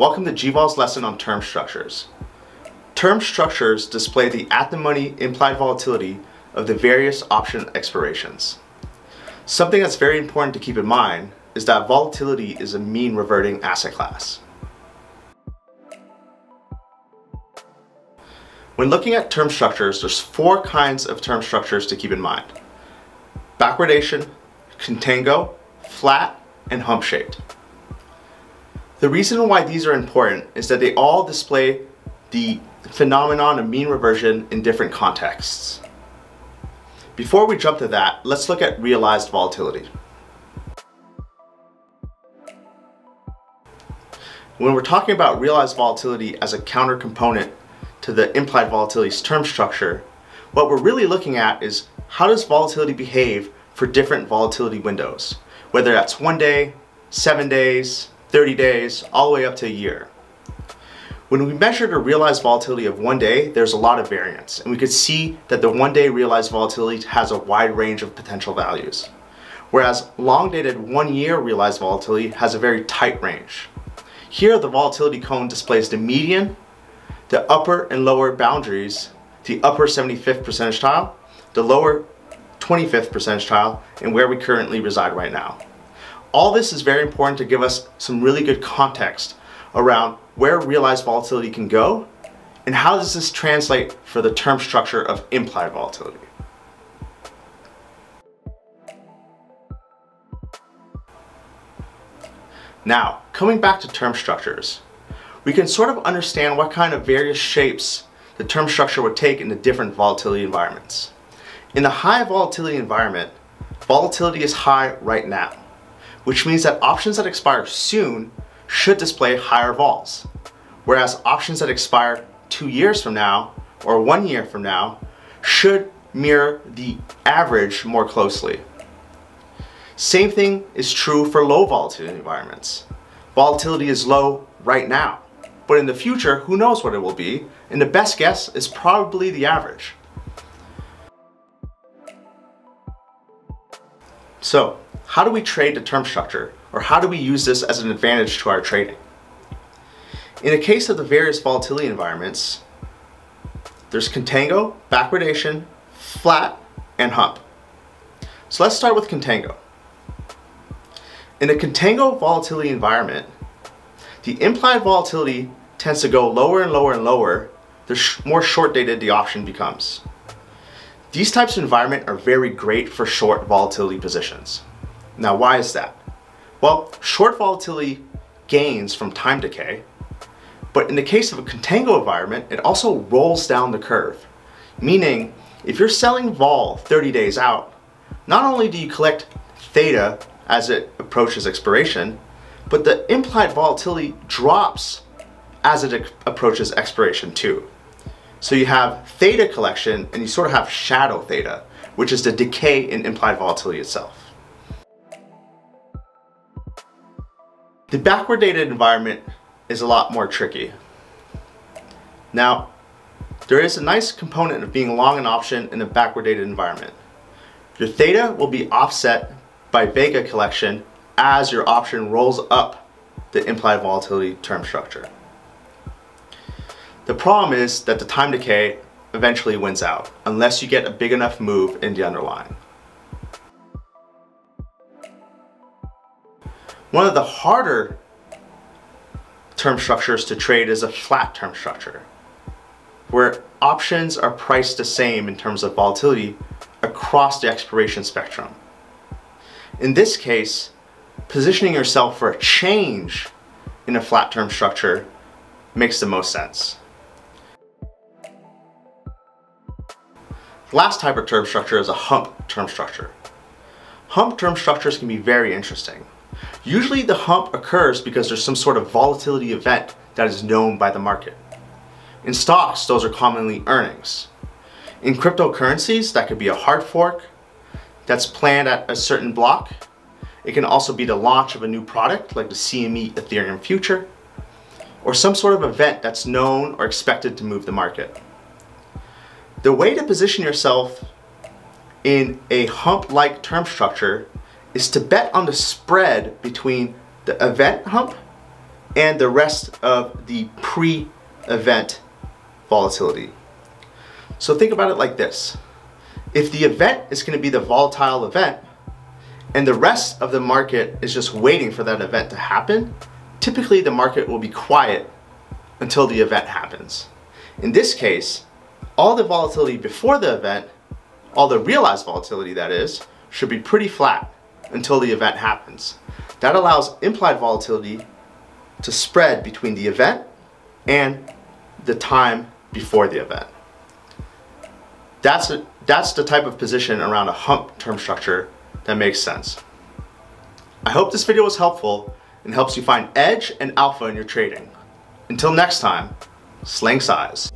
Welcome to GVol's lesson on term structures. Term structures display the at-the-money implied volatility of the various option expirations. Something that's very important to keep in mind is that volatility is a mean reverting asset class. When looking at term structures, there's four kinds of term structures to keep in mind. Backwardation, contango, flat, and hump shaped. The reason why these are important is that they all display the phenomenon of mean reversion in different contexts. Before we jump to that, let's look at realized volatility. When we're talking about realized volatility as a counter component to the implied volatility's term structure, what we're really looking at is how does volatility behave for different volatility windows, whether that's one day, seven days, 30 days, all the way up to a year. When we measured a realized volatility of one day, there's a lot of variance, and we could see that the one day realized volatility has a wide range of potential values, whereas long dated one year realized volatility has a very tight range. Here, the volatility cone displays the median, the upper and lower boundaries, the upper 75th percentile, the lower 25th percentile, and where we currently reside right now. All this is very important to give us some really good context around where realized volatility can go and how does this translate for the term structure of implied volatility. Now, coming back to term structures, we can sort of understand what kind of various shapes the term structure would take in the different volatility environments. In the high volatility environment, volatility is high right now which means that options that expire soon should display higher vols, whereas options that expire two years from now or one year from now should mirror the average more closely. Same thing is true for low volatility environments. Volatility is low right now, but in the future, who knows what it will be, and the best guess is probably the average. So, how do we trade the term structure, or how do we use this as an advantage to our trading? In the case of the various volatility environments, there's contango, backwardation, flat, and hump. So let's start with contango. In a contango volatility environment, the implied volatility tends to go lower and lower and lower the sh more short dated the option becomes. These types of environment are very great for short volatility positions. Now why is that? Well, short volatility gains from time decay, but in the case of a contango environment, it also rolls down the curve. Meaning, if you're selling vol 30 days out, not only do you collect theta as it approaches expiration, but the implied volatility drops as it approaches expiration too. So you have theta collection and you sort of have shadow theta, which is the decay in implied volatility itself. The backward dated environment is a lot more tricky. Now, there is a nice component of being long an option in a backward dated environment. Your theta will be offset by Vega collection as your option rolls up the implied volatility term structure. The problem is that the time decay eventually wins out unless you get a big enough move in the underlying. One of the harder term structures to trade is a flat term structure, where options are priced the same in terms of volatility across the expiration spectrum. In this case, positioning yourself for a change in a flat term structure makes the most sense. Last type of term structure is a hump term structure. Hump term structures can be very interesting. Usually the hump occurs because there's some sort of volatility event that is known by the market. In stocks, those are commonly earnings. In cryptocurrencies, that could be a hard fork that's planned at a certain block. It can also be the launch of a new product like the CME Ethereum Future, or some sort of event that's known or expected to move the market. The way to position yourself in a hump-like term structure is to bet on the spread between the event hump and the rest of the pre-event volatility. So think about it like this. If the event is going to be the volatile event, and the rest of the market is just waiting for that event to happen, typically the market will be quiet until the event happens. In this case, all the volatility before the event, all the realized volatility that is, should be pretty flat until the event happens. That allows implied volatility to spread between the event and the time before the event. That's, a, that's the type of position around a hump term structure that makes sense. I hope this video was helpful and helps you find edge and alpha in your trading. Until next time, sling size.